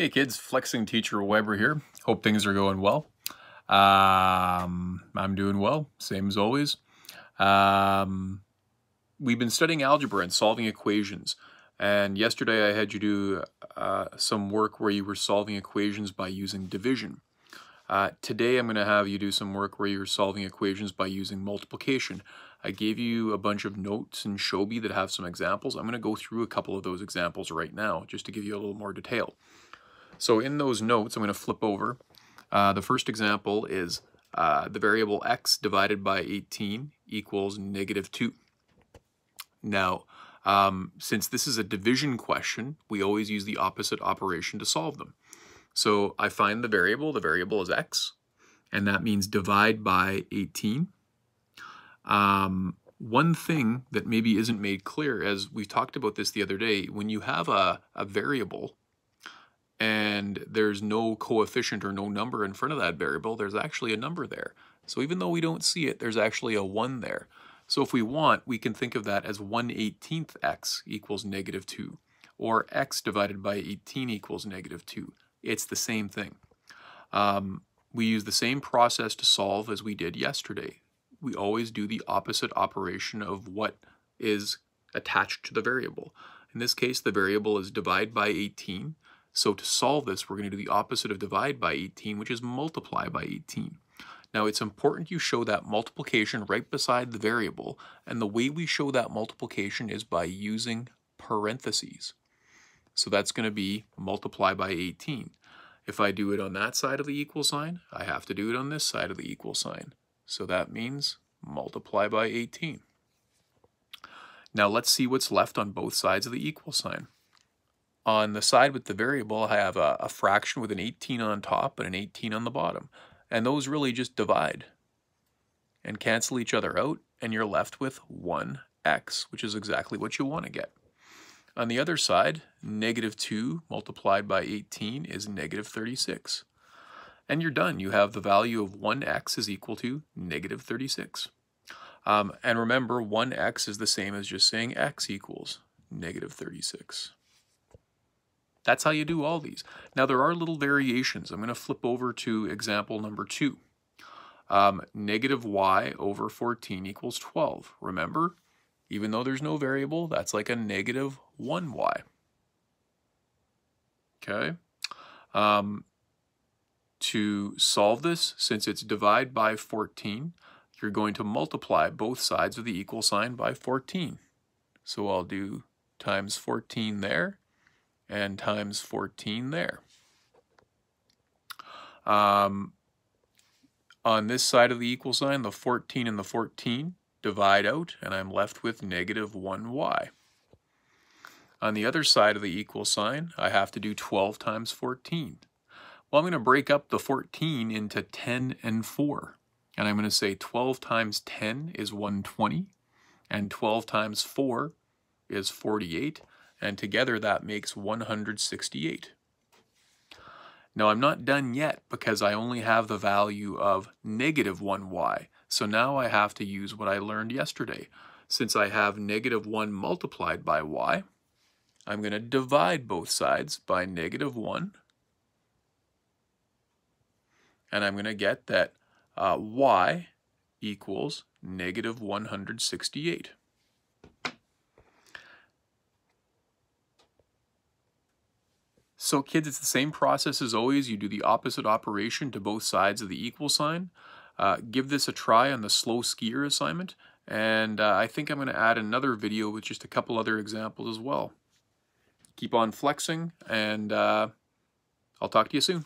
Hey kids, Flexing Teacher Weber here. Hope things are going well. Um, I'm doing well, same as always. Um, we've been studying algebra and solving equations. And yesterday I had you do uh, some work where you were solving equations by using division. Uh, today I'm going to have you do some work where you're solving equations by using multiplication. I gave you a bunch of notes in Showbie that have some examples. I'm going to go through a couple of those examples right now just to give you a little more detail. So in those notes, I'm going to flip over. Uh, the first example is uh, the variable x divided by 18 equals negative 2. Now, um, since this is a division question, we always use the opposite operation to solve them. So I find the variable, the variable is x, and that means divide by 18. Um, one thing that maybe isn't made clear, as we talked about this the other day, when you have a, a variable and there's no coefficient or no number in front of that variable, there's actually a number there. So even though we don't see it, there's actually a 1 there. So if we want, we can think of that as 1 18th x equals negative 2, or x divided by 18 equals negative 2. It's the same thing. Um, we use the same process to solve as we did yesterday. We always do the opposite operation of what is attached to the variable. In this case, the variable is divide by 18, so to solve this, we're going to do the opposite of divide by 18, which is multiply by 18. Now it's important you show that multiplication right beside the variable, and the way we show that multiplication is by using parentheses. So that's going to be multiply by 18. If I do it on that side of the equal sign, I have to do it on this side of the equal sign. So that means multiply by 18. Now let's see what's left on both sides of the equal sign. On the side with the variable, I have a, a fraction with an 18 on top and an 18 on the bottom. And those really just divide and cancel each other out, and you're left with 1x, which is exactly what you want to get. On the other side, negative 2 multiplied by 18 is negative 36. And you're done. You have the value of 1x is equal to negative 36. Um, and remember, 1x is the same as just saying x equals negative 36. That's how you do all these. Now there are little variations. I'm going to flip over to example number two. Um, negative y over 14 equals 12. Remember, even though there's no variable, that's like a negative 1y. Okay. Um, to solve this, since it's divide by 14, you're going to multiply both sides of the equal sign by 14. So I'll do times 14 there, and times 14 there. Um, on this side of the equal sign, the 14 and the 14 divide out, and I'm left with negative 1y. On the other side of the equal sign, I have to do 12 times 14. Well, I'm going to break up the 14 into 10 and 4. And I'm going to say 12 times 10 is 120, and 12 times 4 is 48 and together that makes 168. Now I'm not done yet because I only have the value of negative 1y, so now I have to use what I learned yesterday. Since I have negative 1 multiplied by y, I'm going to divide both sides by negative 1, and I'm going to get that uh, y equals negative 168. So kids, it's the same process as always. You do the opposite operation to both sides of the equal sign. Uh, give this a try on the slow skier assignment. And uh, I think I'm going to add another video with just a couple other examples as well. Keep on flexing, and uh, I'll talk to you soon.